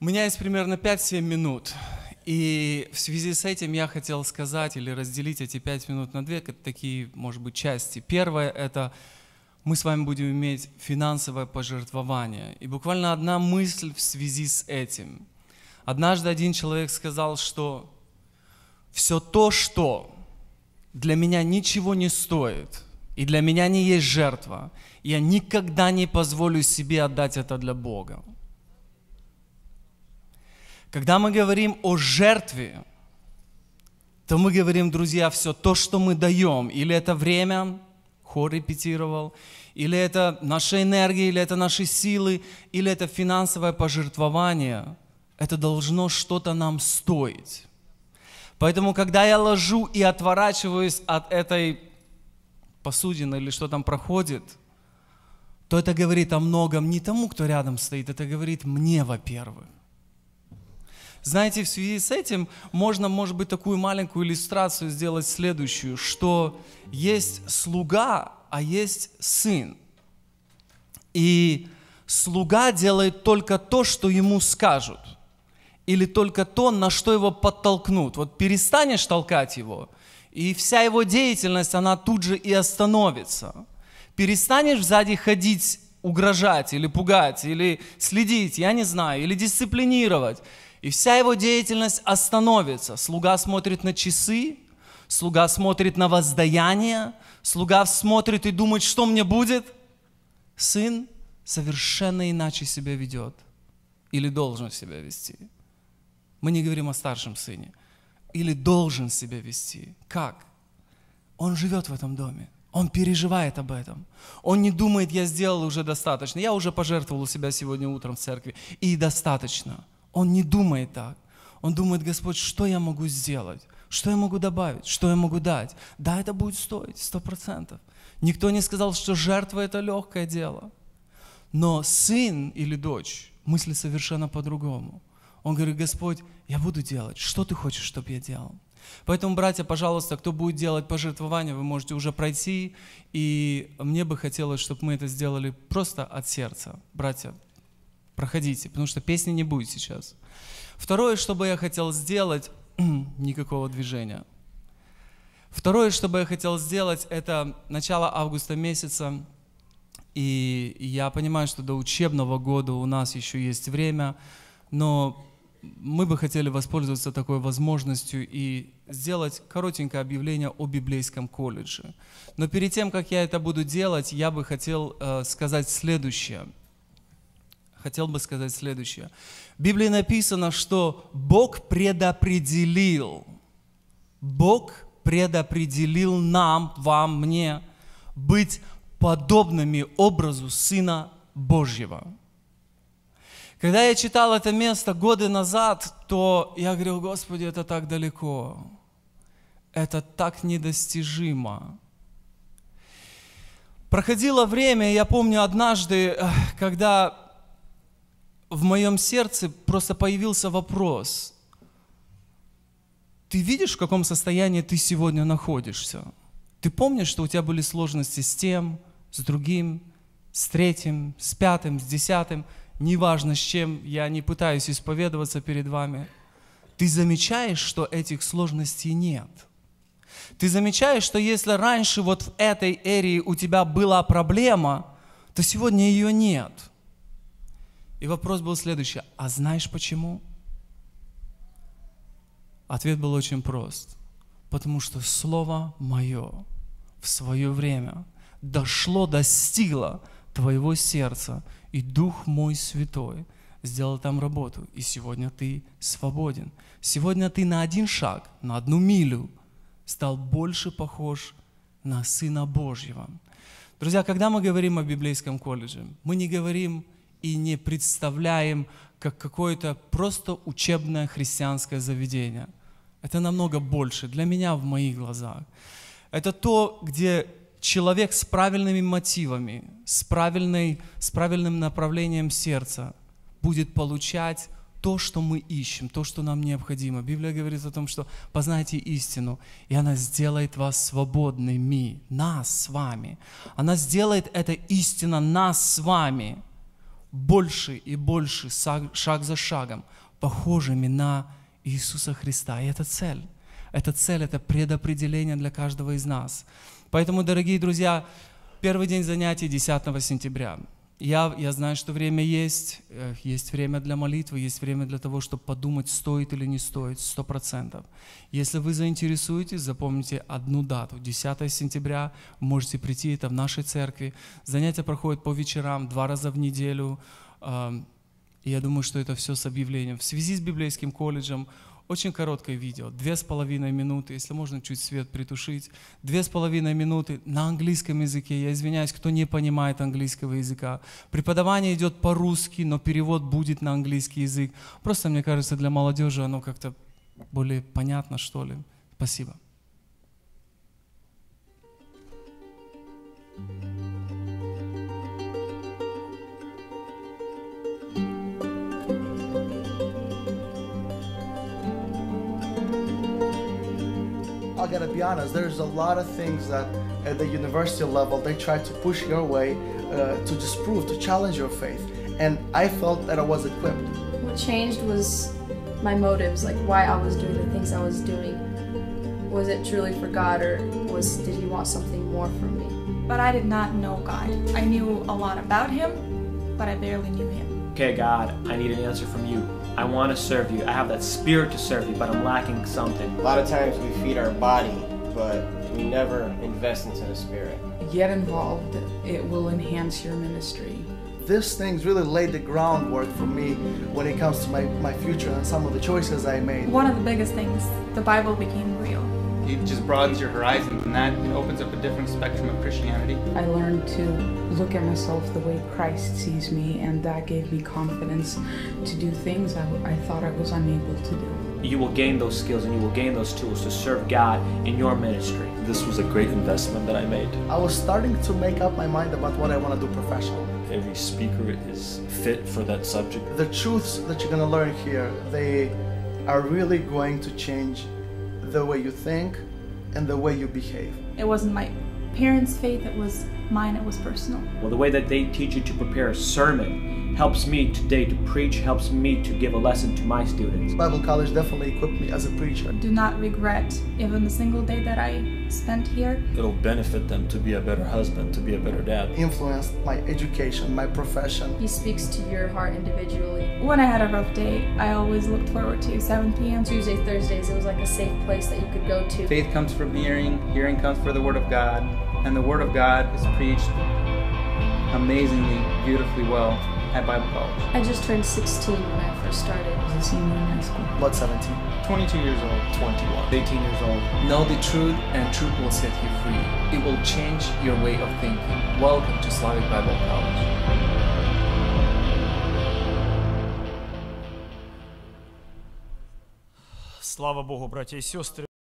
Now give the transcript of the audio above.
У меня есть примерно 5-7 минут. И в связи с этим я хотел сказать или разделить эти 5 минут на две такие, может быть, части. Первое – это мы с вами будем иметь финансовое пожертвование. И буквально одна мысль в связи с этим. Однажды один человек сказал, что все то, что для меня ничего не стоит, и для меня не есть жертва, я никогда не позволю себе отдать это для Бога. Когда мы говорим о жертве, то мы говорим, друзья, все то, что мы даем, или это время, хор репетировал, или это наша энергия, или это наши силы, или это финансовое пожертвование, это должно что-то нам стоить. Поэтому, когда я ложу и отворачиваюсь от этой посудины или что там проходит, то это говорит о многом не тому, кто рядом стоит, это говорит мне, во-первых. Знаете, в связи с этим можно, может быть, такую маленькую иллюстрацию сделать следующую, что есть слуга, а есть сын. И слуга делает только то, что ему скажут, или только то, на что его подтолкнут. Вот перестанешь толкать его, и вся его деятельность, она тут же и остановится. Перестанешь сзади ходить, угрожать или пугать, или следить, я не знаю, или дисциплинировать – и вся его деятельность остановится. Слуга смотрит на часы, слуга смотрит на воздаяние, слуга смотрит и думает, что мне будет. Сын совершенно иначе себя ведет или должен себя вести. Мы не говорим о старшем сыне. Или должен себя вести. Как? Он живет в этом доме. Он переживает об этом. Он не думает, я сделал уже достаточно. Я уже пожертвовал себя сегодня утром в церкви. И достаточно. Он не думает так. Он думает, Господь, что я могу сделать? Что я могу добавить? Что я могу дать? Да, это будет стоить, сто процентов. Никто не сказал, что жертва – это легкое дело. Но сын или дочь мыслит совершенно по-другому. Он говорит, Господь, я буду делать. Что ты хочешь, чтобы я делал? Поэтому, братья, пожалуйста, кто будет делать пожертвования, вы можете уже пройти. И мне бы хотелось, чтобы мы это сделали просто от сердца. Братья, проходите, потому что песни не будет сейчас. Второе, что бы я хотел сделать, никакого движения. Второе, что бы я хотел сделать, это начало августа месяца, и я понимаю, что до учебного года у нас еще есть время, но мы бы хотели воспользоваться такой возможностью и сделать коротенькое объявление о библейском колледже. Но перед тем, как я это буду делать, я бы хотел э, сказать следующее – хотел бы сказать следующее. В Библии написано, что Бог предопределил, Бог предопределил нам, вам, мне быть подобными образу Сына Божьего. Когда я читал это место годы назад, то я говорил, Господи, это так далеко, это так недостижимо. Проходило время, я помню однажды, когда в моем сердце просто появился вопрос. Ты видишь, в каком состоянии ты сегодня находишься? Ты помнишь, что у тебя были сложности с тем, с другим, с третьим, с пятым, с десятым? Неважно с чем, я не пытаюсь исповедоваться перед вами. Ты замечаешь, что этих сложностей нет. Ты замечаешь, что если раньше вот в этой эре у тебя была проблема, то сегодня ее нет – и вопрос был следующий, а знаешь почему? Ответ был очень прост. Потому что Слово Мое в свое время дошло, достигло твоего сердца, и Дух мой Святой сделал там работу, и сегодня ты свободен. Сегодня ты на один шаг, на одну милю стал больше похож на Сына Божьего. Друзья, когда мы говорим о библейском колледже, мы не говорим и не представляем как какое-то просто учебное христианское заведение. Это намного больше для меня в моих глазах. Это то, где человек с правильными мотивами, с, правильной, с правильным направлением сердца будет получать то, что мы ищем, то, что нам необходимо. Библия говорит о том, что познайте истину, и она сделает вас свободными, нас с вами. Она сделает эта истина нас с вами больше и больше, шаг за шагом, похожими на Иисуса Христа. И это цель. Это цель, это предопределение для каждого из нас. Поэтому, дорогие друзья, первый день занятий 10 сентября. Я, я знаю, что время есть, э, есть время для молитвы, есть время для того, чтобы подумать, стоит или не стоит, сто процентов. Если вы заинтересуетесь, запомните одну дату, 10 сентября, можете прийти, это в нашей церкви. Занятия проходят по вечерам, два раза в неделю. Я думаю, что это все с объявлением. В связи с библейским колледжем очень короткое видео, две с половиной минуты, если можно чуть свет притушить, две с половиной минуты на английском языке. Я извиняюсь, кто не понимает английского языка. Преподавание идет по-русски, но перевод будет на английский язык. Просто, мне кажется, для молодежи оно как-то более понятно, что ли. Спасибо. I gotta be honest, there's a lot of things that at the university level they try to push your way uh, to disprove, to challenge your faith. And I felt that I was equipped. What changed was my motives, like why I was doing the things I was doing. Was it truly for God or was did he want something more from me? But I did not know God. I knew a lot about him, but I barely knew him. Okay, God, I need an answer from you. I want to serve you. I have that spirit to serve you, but I'm lacking something. A lot of times we feed our body, but we never invest into the spirit. get involved. It will enhance your ministry. This things really laid the groundwork for me when it comes to my, my future and some of the choices I made. One of the biggest things, the Bible became real. It just broadens your horizons and that it opens up a different spectrum of Christianity. I learned to look at myself the way Christ sees me, and that gave me confidence to do things I, I thought I was unable to do. You will gain those skills and you will gain those tools to serve God in your ministry. This was a great investment that I made. I was starting to make up my mind about what I want to do professionally. Every speaker is fit for that subject. The truths that you're going to learn here, they are really going to change Mm-hmm. the way you think and the way you behave. It wasn't my parents' faith, it was mine, it was personal. Well, the way that they teach you to prepare a sermon helps me today to preach, helps me to give a lesson to my students. Bible college definitely equipped me as a preacher. Do not regret even the single day that I spent here. It'll benefit them to be a better husband, to be a better dad. Influenced my education, my profession. He speaks to your heart individually. When I had a rough day, I always looked forward to 7 p.m. Tuesday, Thursdays, it was like a safe place that you could go to. Faith comes from hearing, hearing comes from the Word of God, and the Word of God is preached amazingly, beautifully well at Bible College. I just turned 16 when I first started. I was a senior in high school. About 17. 22 years old. 21. 18 years old. Know the truth, and truth will set you free. It will change your way of thinking. Welcome to Slavic Bible College. Слава Богу, братья і сестри.